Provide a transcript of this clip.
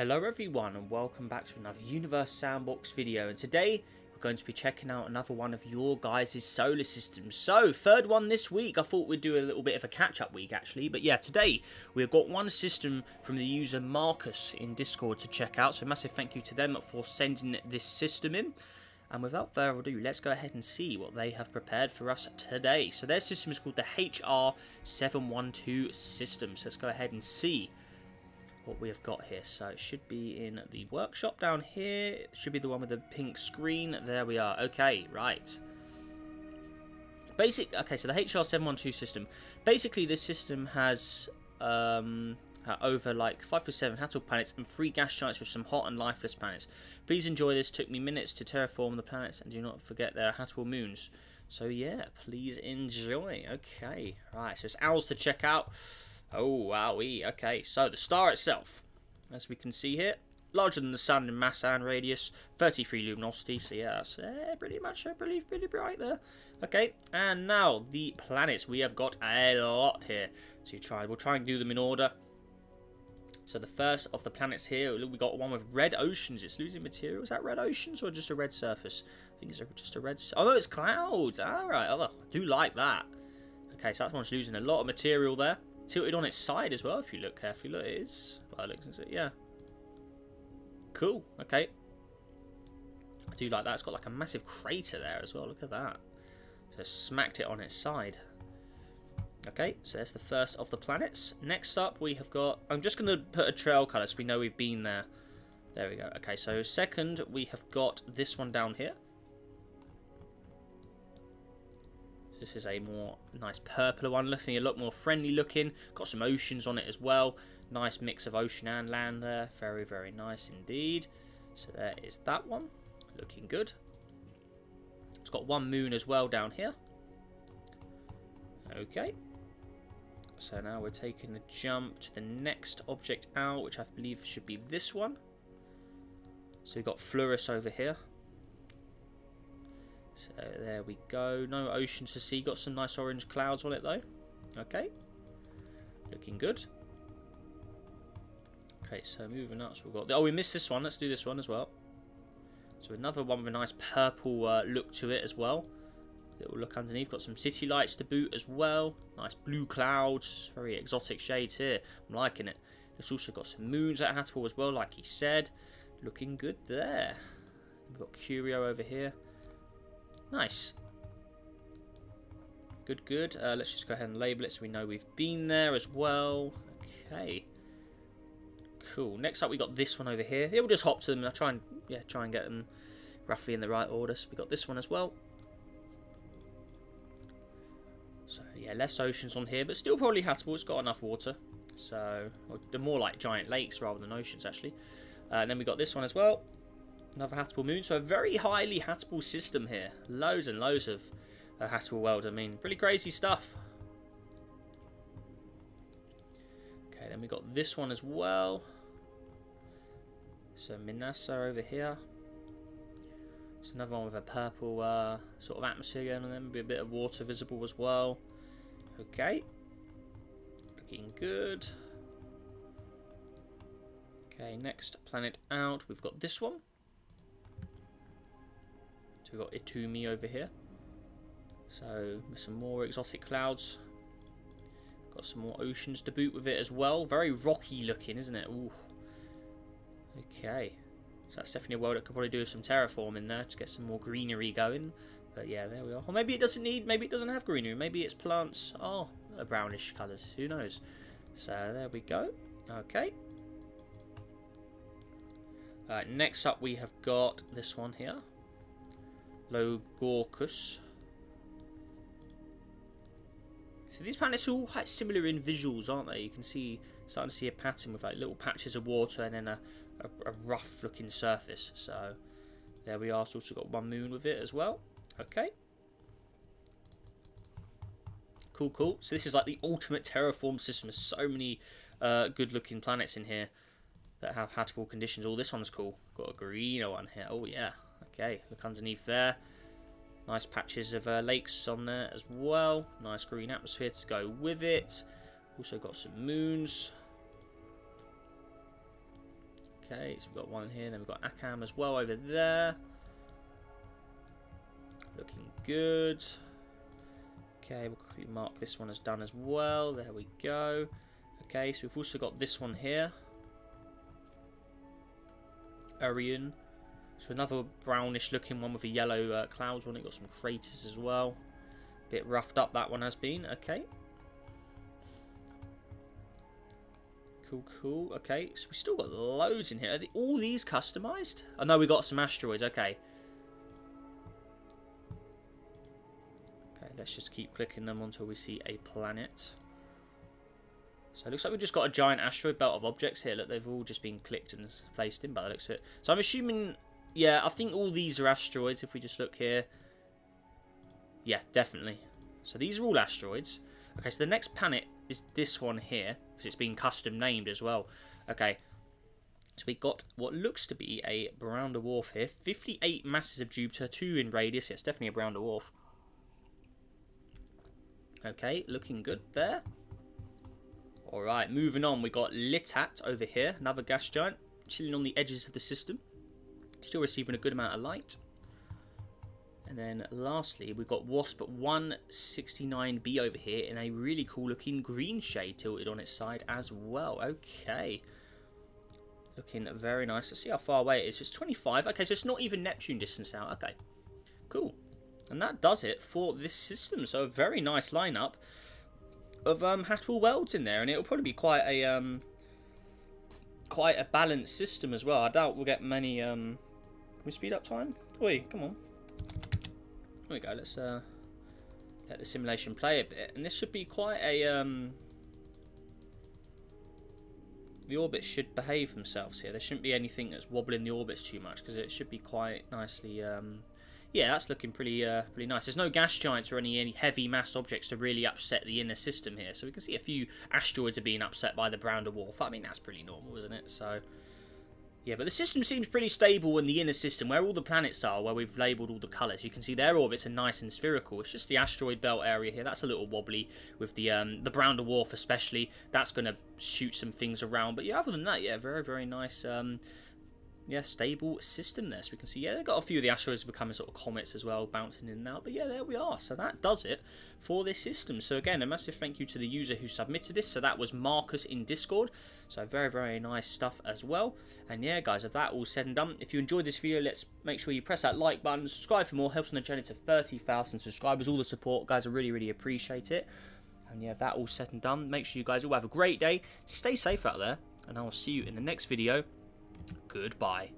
Hello everyone and welcome back to another Universe Sandbox video and today we're going to be checking out another one of your guys' solar systems. So, third one this week. I thought we'd do a little bit of a catch-up week actually, but yeah, today we've got one system from the user Marcus in Discord to check out. So massive thank you to them for sending this system in. And without further ado, let's go ahead and see what they have prepared for us today. So their system is called the HR712 system. So let's go ahead and see what we have got here. So it should be in the workshop down here. It should be the one with the pink screen. There we are. Okay, right. Basic. Okay, so the HR712 system. Basically, this system has um, uh, over like 5 to 7 habitable planets and 3 gas giants with some hot and lifeless planets. Please enjoy this. Took me minutes to terraform the planets and do not forget their habitable moons. So yeah, please enjoy. Okay, right. So it's owls to check out. Oh, wowee. Okay, so the star itself, as we can see here, larger than the sun in mass and radius, 33 luminosity, so yeah, that's uh, pretty much uh, pretty, pretty bright there. Okay, and now the planets. We have got a lot here to try. We'll try and do them in order. So the first of the planets here, we got one with red oceans. It's losing material. Is that red oceans or just a red surface? I think it's just a red... Oh, it's clouds. All right. Oh, I do like that. Okay, so that one's losing a lot of material there tilted on its side as well, if you look carefully. Look, it is. Well, it looks, yeah. Cool. Okay. I do like that. It's got like a massive crater there as well. Look at that. So smacked it on its side. Okay, so there's the first of the planets. Next up, we have got... I'm just going to put a trail colour so we know we've been there. There we go. Okay, so second, we have got this one down here. This is a more nice purple one, looking a lot more friendly looking. Got some oceans on it as well. Nice mix of ocean and land there. Very, very nice indeed. So there is that one. Looking good. It's got one moon as well down here. Okay. So now we're taking the jump to the next object out, which I believe should be this one. So we've got Fluoris over here. So there we go. No oceans to see. Got some nice orange clouds on it though. Okay. Looking good. Okay, so moving up. So we've got... Oh, we missed this one. Let's do this one as well. So another one with a nice purple uh, look to it as well. Little look underneath. Got some city lights to boot as well. Nice blue clouds. Very exotic shades here. I'm liking it. It's also got some moons at Hatterpool as well, like he said. Looking good there. We've got Curio over here. Nice. Good, good. Uh, let's just go ahead and label it so we know we've been there as well. Okay. Cool. Next up, we got this one over here. Yeah, we'll just hop to them. I'll try and yeah, try and get them roughly in the right order. So we got this one as well. So yeah, less oceans on here, but still probably habitable. It's got enough water. So they're more like giant lakes rather than oceans actually. Uh, and then we got this one as well. Another habitable moon. So a very highly habitable system here. Loads and loads of uh, world. I mean, pretty crazy stuff. Okay, then we got this one as well. So Minasa over here. It's another one with a purple uh, sort of atmosphere going on there. Maybe a bit of water visible as well. Okay. Looking good. Okay, next planet out. We've got this one. So we've got Itumi over here. So some more exotic clouds. Got some more oceans to boot with it as well. Very rocky looking, isn't it? Ooh. Okay. So that's definitely a world that could probably do some terraforming in there to get some more greenery going. But yeah, there we are. Or maybe it doesn't need, maybe it doesn't have greenery. Maybe its plants are brownish colours. Who knows? So there we go. Okay. Uh, next up we have got this one here. Logorcus. So these planets are all quite similar in visuals, aren't they? You can see, starting to see a pattern with like little patches of water and then a, a, a rough looking surface. So there we are. It's also got one moon with it as well. Okay. Cool, cool. So this is like the ultimate terraform system. There's so many uh, good looking planets in here that have habitable conditions. Oh, this one's cool. Got a greener one here. Oh, yeah. Okay, look underneath there. Nice patches of uh, lakes on there as well. Nice green atmosphere to go with it. Also got some moons. Okay, so we've got one here, then we've got Akam as well over there. Looking good. Okay, we'll quickly mark this one as done as well. There we go. Okay, so we've also got this one here. Orion. So another brownish looking one with a yellow uh, clouds on it. Got some craters as well. a Bit roughed up that one has been. Okay. Cool, cool. Okay, so we still got loads in here. Are they, all these customized? Oh no, we got some asteroids. Okay. Okay, let's just keep clicking them until we see a planet. So it looks like we've just got a giant asteroid belt of objects here. Look, they've all just been clicked and placed in by the looks of it. So I'm assuming, yeah, I think all these are asteroids if we just look here. Yeah, definitely. So these are all asteroids. Okay, so the next planet is this one here, because it's been custom named as well. Okay, so we got what looks to be a brown dwarf here. 58 masses of Jupiter, 2 in radius. Yes, definitely a brown dwarf. Okay, looking good there. Alright, moving on. We got Litat over here, another gas giant, chilling on the edges of the system. Still receiving a good amount of light. And then lastly, we've got Wasp 169B over here in a really cool looking green shade tilted on its side as well. Okay. Looking very nice. Let's see how far away it is. It's 25. Okay, so it's not even Neptune distance out. Okay. Cool. And that does it for this system. So a very nice lineup of um, Hatwell Worlds in there, and it'll probably be quite a um, quite a balanced system as well. I doubt we'll get many. Um, can we speed up time? Oi, come on. There we go. Let's uh, let the simulation play a bit, and this should be quite a. Um, the orbits should behave themselves here. There shouldn't be anything that's wobbling the orbits too much because it should be quite nicely um, yeah, that's looking pretty uh, pretty nice. There's no gas giants or any, any heavy mass objects to really upset the inner system here. So we can see a few asteroids are being upset by the brown dwarf. I mean, that's pretty normal, isn't it? So, yeah, but the system seems pretty stable in the inner system, where all the planets are, where we've labelled all the colours. You can see their orbits are nice and spherical. It's just the asteroid belt area here. That's a little wobbly with the um, the brown dwarf especially. That's going to shoot some things around. But yeah, other than that, yeah, very, very nice... Um, yeah, stable system there. So we can see, yeah, they've got a few of the asteroids becoming sort of comets as well, bouncing in and out. But yeah, there we are. So that does it for this system. So again, a massive thank you to the user who submitted this. So that was Marcus in Discord. So very, very nice stuff as well. And yeah, guys, of that all said and done, if you enjoyed this video, let's make sure you press that like button, subscribe for more, helps on the journey to 30,000 subscribers. All the support, guys, I really, really appreciate it. And yeah, that all said and done, make sure you guys all have a great day. Stay safe out there, and I will see you in the next video. Goodbye.